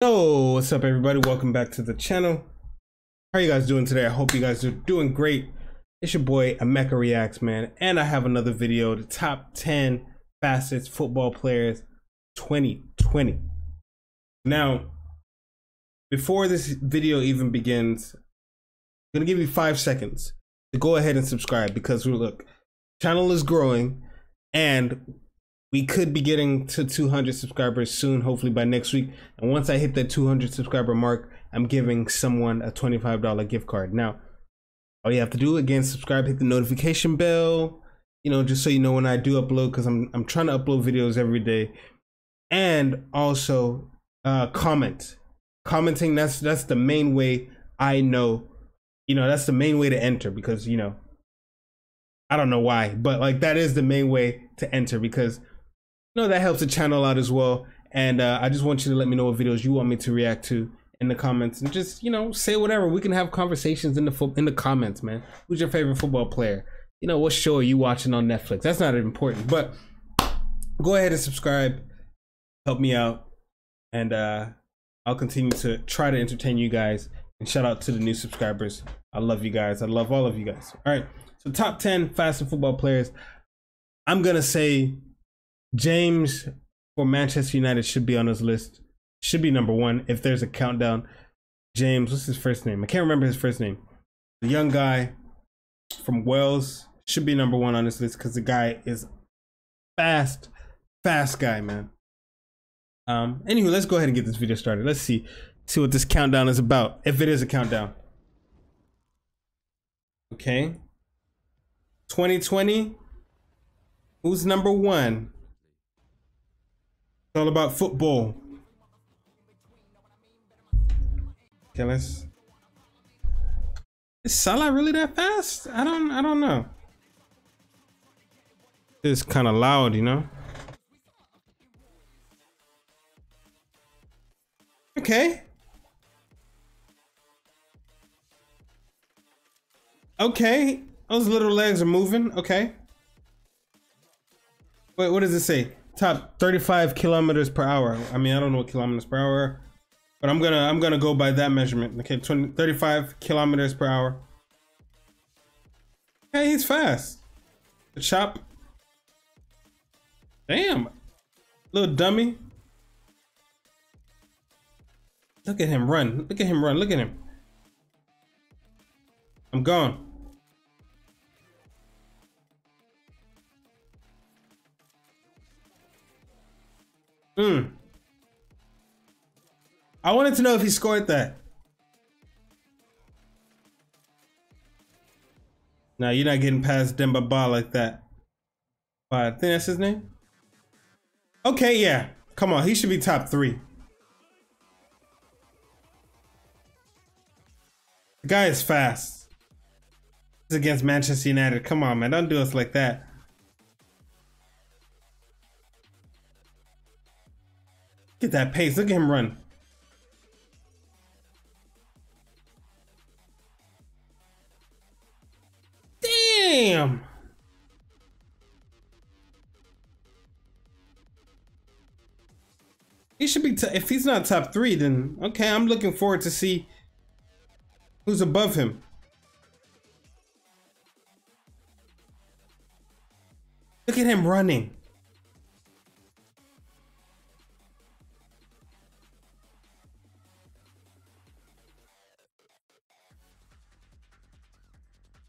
Yo, what's up everybody? Welcome back to the channel. How are you guys doing today? I hope you guys are doing great. It's your boy Emeka Reacts, man. And I have another video, the top 10 fastest football players 2020. Now, before this video even begins, I'm gonna give you five seconds to go ahead and subscribe because look, channel is growing and we could be getting to 200 subscribers soon hopefully by next week. And once i hit that 200 subscriber mark i'm giving someone a $25 gift card. Now all you have to do again subscribe hit the notification bell you know just so you know when i do upload because i'm i'm trying to upload videos every day. And also uh comment. Commenting that's that's the main way i know you know that's the main way to enter because you know i don't know why but like that is the main way to enter because know that helps the channel out as well. And uh, i just want you to let me know what videos you want me to react to in the comments and just you know say whatever. We can have conversations in the fo- in the comments man. Who's your favorite football player? You know what show are you watching on netflix? That's not important but go ahead and subscribe. Help me out. And uh i'll continue to try to entertain you guys. And shout out to the new subscribers. I love you guys. I love all of you guys. All right. So top 10 fastest football players. I'm gonna say James for Manchester United should be on his list. Should be number one if there's a countdown. James, what's his first name? I can't remember his first name. The young guy from Wales should be number one on this list because the guy is fast, fast guy, man. Um, anywho, let's go ahead and get this video started. Let's see, see what this countdown is about. If it is a countdown. Okay. 2020. Who's number one? It's all about football. Okay, let's. Is Salah really that fast? I don't. I don't know. It's kind of loud, you know. Okay. Okay. Those little legs are moving. Okay. Wait, what does it say? Top 35 kilometers per hour. I mean, I don't know what kilometers per hour, but I'm gonna I'm gonna go by that measurement. Okay, 20, 35 kilometers per hour. Hey, he's fast. The chop. Damn, little dummy. Look at him run. Look at him run. Look at him. I'm gone. Hmm. I wanted to know if he scored that. No, you're not getting past Demba Ba like that. But I think that's his name. Okay, yeah. Come on, he should be top three. The guy is fast. It's against Manchester United. Come on, man. Don't do us like that. Get that pace. Look at him run. Damn. He should be, if he's not top three, then okay, I'm looking forward to see who's above him. Look at him running.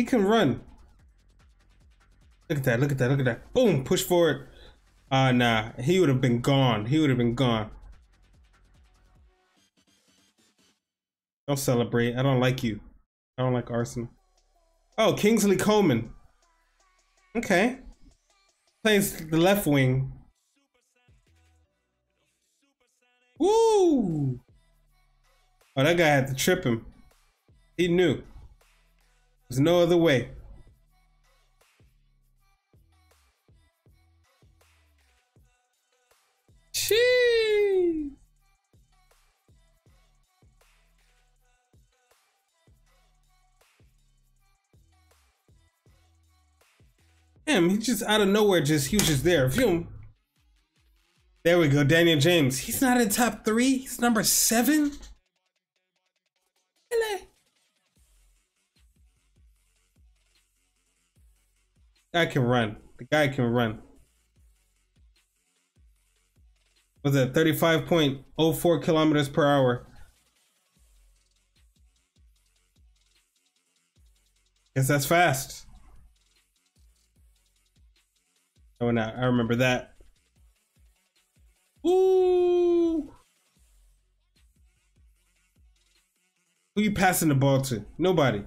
He can run. Look at that, look at that, look at that. Boom, push forward. Ah, uh, nah, he would have been gone. He would have been gone. Don't celebrate. I don't like you. I don't like Arsenal. Oh, Kingsley Coman. Okay. Plays the left wing. Woo! Oh, that guy had to trip him. He knew. There's no other way. Jeez. Damn, he just out of nowhere, just he was just there. Film. There we go, Daniel James. He's not in top three. He's number seven. Guy can run. The guy can run. Was it 35.04 kilometers per hour? Guess that's fast. Oh, now I remember that. Ooh. Who you passing the ball to? Nobody.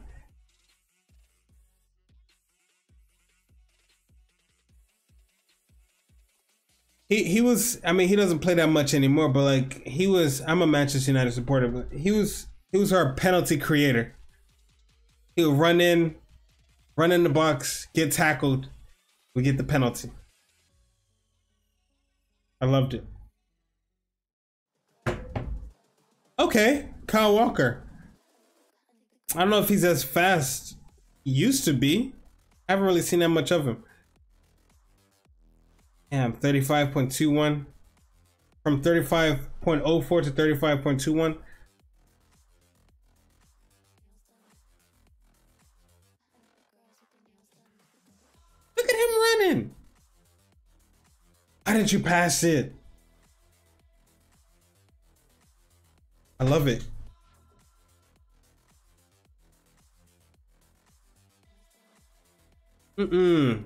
He he was. I mean, he doesn't play that much anymore. But like, he was. I'm a Manchester United supporter. But he was. He was our penalty creator. He would run in, run in the box, get tackled, we get the penalty. I loved it. Okay, Kyle Walker. I don't know if he's as fast used to be. I haven't really seen that much of him. Damn, 35.21. From 35.04 to 35.21. Look at him running. Why didn't you pass it? I love it. Mm-mm.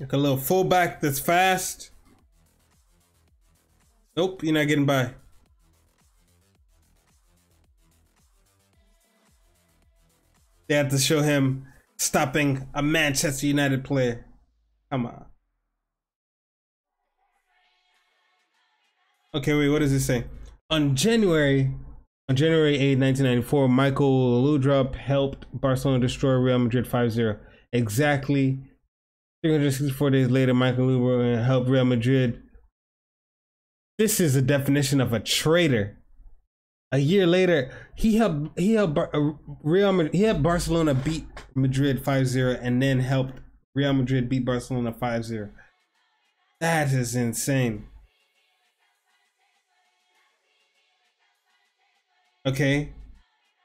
Like a little fullback that's fast. Nope, you're not getting by. They had to show him stopping a Manchester United player. Come on. Okay, wait, what does it say? On January on January 8, 1994, Michael Laudrup helped Barcelona destroy Real Madrid 5-0. Exactly 364 days later, Michael Laudrup helped Real Madrid. This is a definition of a traitor. A year later, he helped he helped uh, Real Madrid, he helped Barcelona beat Madrid 5-0 and then helped Real Madrid beat Barcelona 5-0. That is insane. Okay.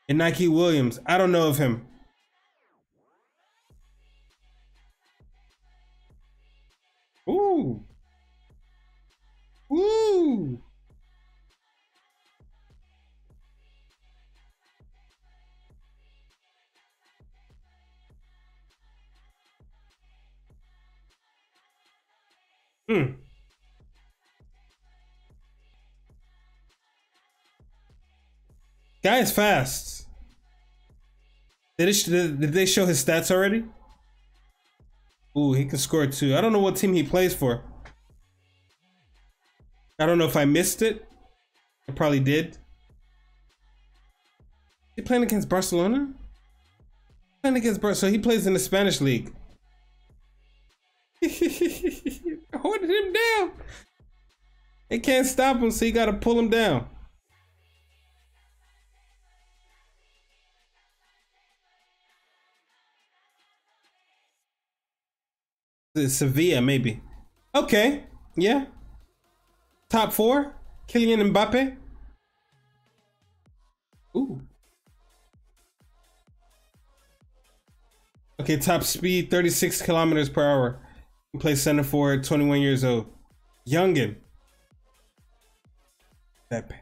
And Nike Williams. I don't know of him. Ooh. Hmm. Guy is fast. Did, it, did they show his stats already? Ooh, he can score too. I don't know what team he plays for. I don't know if I missed it. I probably did. He playing against Barcelona? Playing against Bar so he plays in the Spanish league. Holding him down. They can't stop him, so you gotta pull him down. Sevilla, maybe. Okay, yeah. Top four, Kylian Mbappe. Ooh. Okay, top speed, 36 kilometers per hour. He plays center forward, 21 years old. Youngin. Pepe.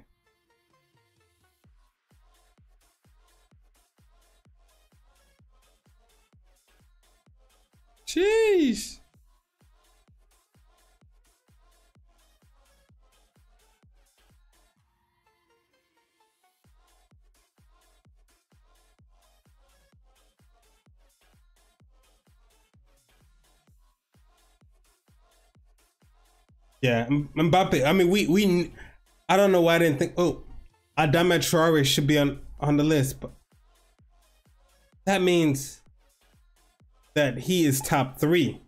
Jeez. Yeah, Mbappe. I mean, we we. I don't know why I didn't think. Oh, Adama Traore should be on on the list, but that means that he is top three.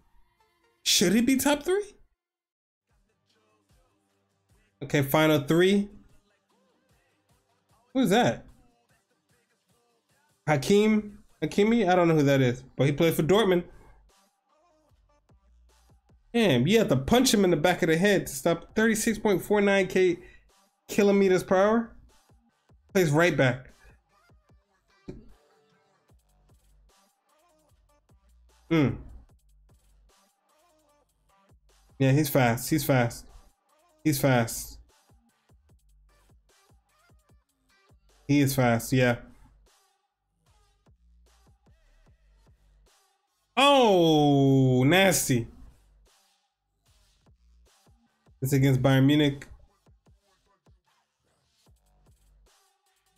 Should he be top three? Okay, final three. Who's that? Hakim Hakimi? I don't know who that is, but he played for Dortmund. Damn, you have to punch him in the back of the head to stop 36.49 k kilometers per hour. Plays right back. Hmm. Yeah, he's fast. He's fast. He's fast. He is fast, yeah. Oh, nasty. It's against Bayern Munich.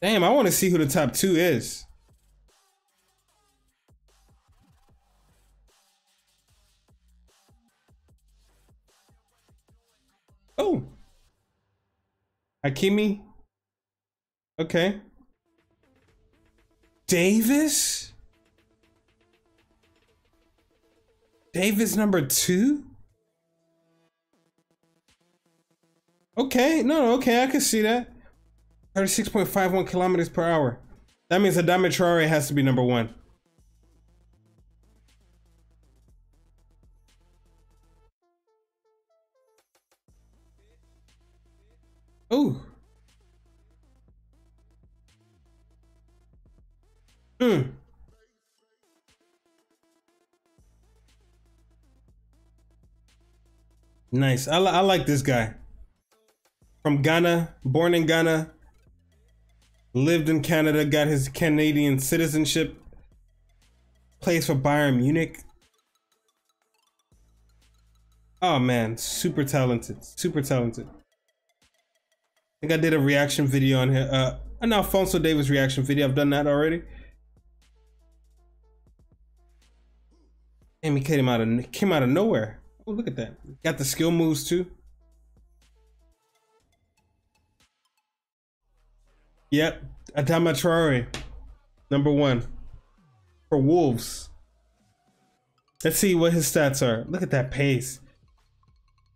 Damn, I want to see who the top two is. Oh. Hakimi. Okay. Davies? Davies number two? Okay, no, okay, I can see that. 36.51 kilometers per hour. That means Adama Traore has to be number one. Oh. Hmm. Nice. I, li I like this guy. From Ghana, born in Ghana, lived in Canada, got his Canadian citizenship, plays for Bayern Munich. Oh man, super talented, super talented. I think I did a reaction video on him, uh, an Alphonso Davies reaction video. I've done that already. And he came out of came out of nowhere. Oh, look at that. Got the skill moves too. Yep, Adama Traore, number one for Wolves. Let's see what his stats are. Look at that pace.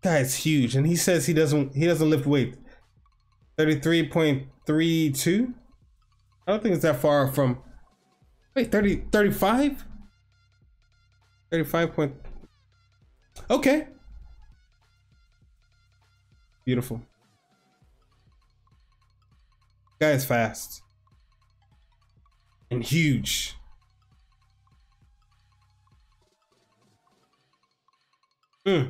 That is huge, and he says he doesn't he doesn't lift weight. Thirty three point three two. I don't think it's that far from. Wait, 30, 35? 35 point. Okay. Beautiful. Guy is fast. And huge. Hmm.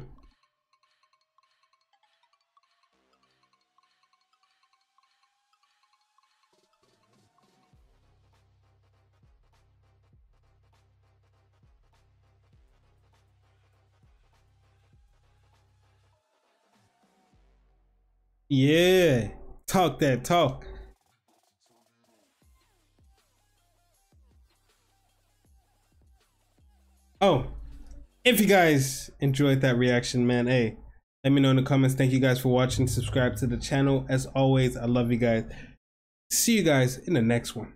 Yeah, talk that talk. If you guys enjoyed that reaction, man, hey, let me know in the comments. Thank you guys for watching. Subscribe to the channel. As always, I love you guys. See you guys in the next one.